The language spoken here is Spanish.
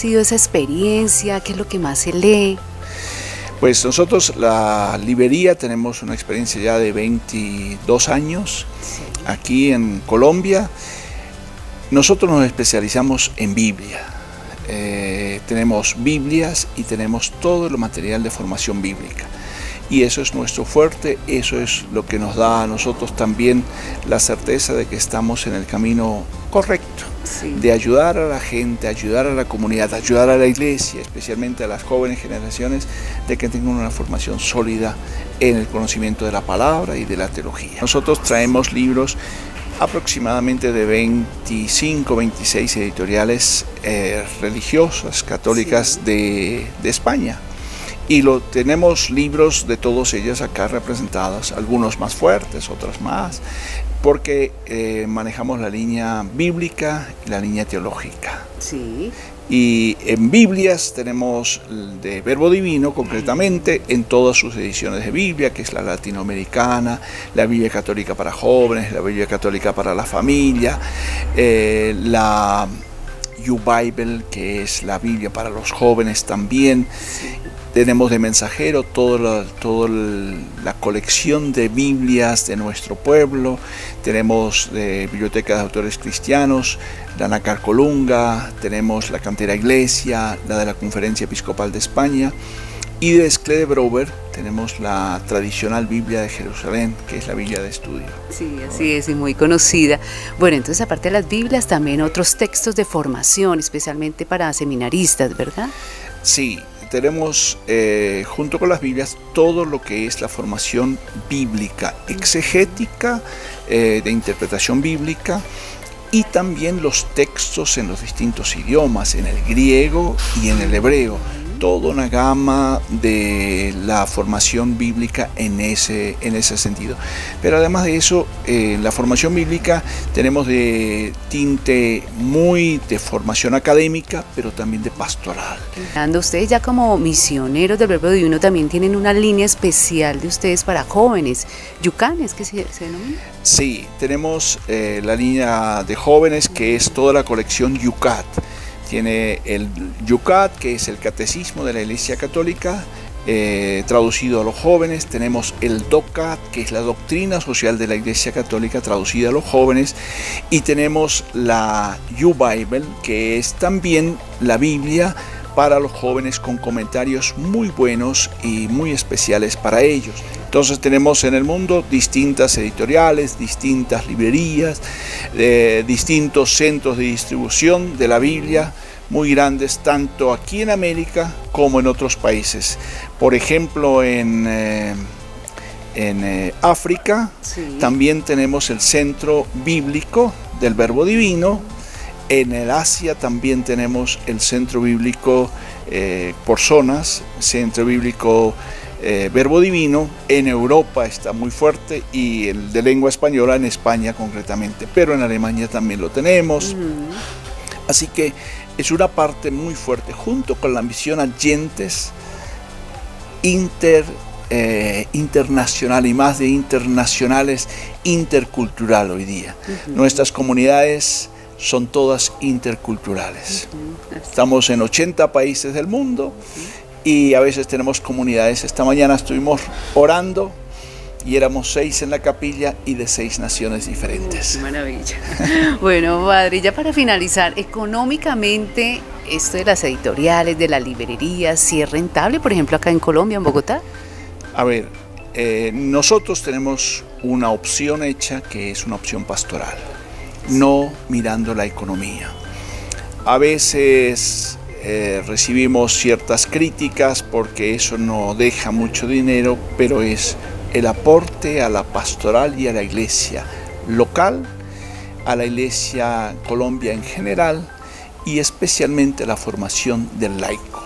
sido esa experiencia? ¿Qué es lo que más se lee? Pues nosotros, la librería, tenemos una experiencia ya de 22 años aquí en Colombia. Nosotros nos especializamos en Biblia. Eh, tenemos Biblias y tenemos todo el material de formación bíblica. Y eso es nuestro fuerte, eso es lo que nos da a nosotros también la certeza de que estamos en el camino correcto, de ayudar a la gente, ayudar a la comunidad, ayudar a la iglesia, especialmente a las jóvenes generaciones, de que tengan una formación sólida en el conocimiento de la palabra y de la teología. Nosotros traemos libros aproximadamente de 25, 26 editoriales eh, religiosas, católicas de, España. Y lo, tenemos libros de todos ellos acá representados, algunos más fuertes, otros más, porque eh, manejamos la línea bíblica y la línea teológica. Sí. Y en Biblias tenemos de Verbo Divino, concretamente, en todas sus ediciones de Biblia, que es la latinoamericana, la Biblia católica para jóvenes, la Biblia católica para la familia, eh, la U-Bible, que es la Biblia para los jóvenes también. Tenemos de mensajero toda, la, colección de Biblias de nuestro pueblo. Tenemos de Biblioteca de Autores Cristianos, la Nacar Colunga, tenemos la Cantera Iglesia, la de la Conferencia Episcopal de España. Y de Escle Brover tenemos la tradicional Biblia de Jerusalén, que es la Biblia de estudio. Sí, así es, y muy conocida. Bueno, entonces aparte de las Biblias, también otros textos de formación, especialmente para seminaristas, ¿verdad? Sí, tenemos eh, junto con las Biblias todo lo que es la formación bíblica, exegética, eh, de interpretación bíblica, y también los textos en los distintos idiomas, en el griego y en el hebreo toda una gama de la formación bíblica en ese, en ese sentido. Pero además de eso, eh, la formación bíblica tenemos de tinte muy de formación académica, pero también de pastoral. Ustedes ya como misioneros del Verbo Divino también tienen una línea especial de ustedes para jóvenes, yucanes, que se, se denomina. Sí, tenemos eh, la línea de jóvenes que es toda la colección Yucat tiene el Yucat, que es el catecismo de la Iglesia Católica, eh, traducido a los jóvenes. Tenemos el DOCAT, que es la doctrina social de la Iglesia Católica, traducida a los jóvenes. Y tenemos la U-Bible, que es también la Biblia para los jóvenes con comentarios muy buenos y muy especiales para ellos. Entonces tenemos en el mundo distintas editoriales, distintas librerías, eh, distintos centros de distribución de la Biblia muy grandes tanto aquí en América como en otros países. Por ejemplo, en, eh, en eh, África también tenemos el Centro Bíblico del Verbo Divino. En el Asia también tenemos el Centro Bíblico por zonas, Centro Bíblico eh, verbo divino, en Europa está muy fuerte y el de lengua española en España concretamente, pero en Alemania también lo tenemos. Así que es una parte muy fuerte, junto con la misión Agentes inter, eh, internacional y más de internacionales, intercultural hoy día. Nuestras comunidades son todas interculturales. Estamos en 80 países del mundo y a veces tenemos comunidades. Esta mañana estuvimos orando y éramos seis en la capilla y de seis naciones diferentes. Maravilla. bueno, padre, ya para finalizar, económicamente, esto de las editoriales, de las librerías, si es rentable, por ejemplo, acá en Colombia, en Bogotá. A ver, eh, nosotros tenemos una opción hecha que es una opción pastoral, no mirando la economía. A veces eh, recibimos ciertas críticas porque eso no deja mucho dinero, pero es el aporte a la pastoral y a la iglesia local, a la iglesia Colombia en general y especialmente la formación del laico.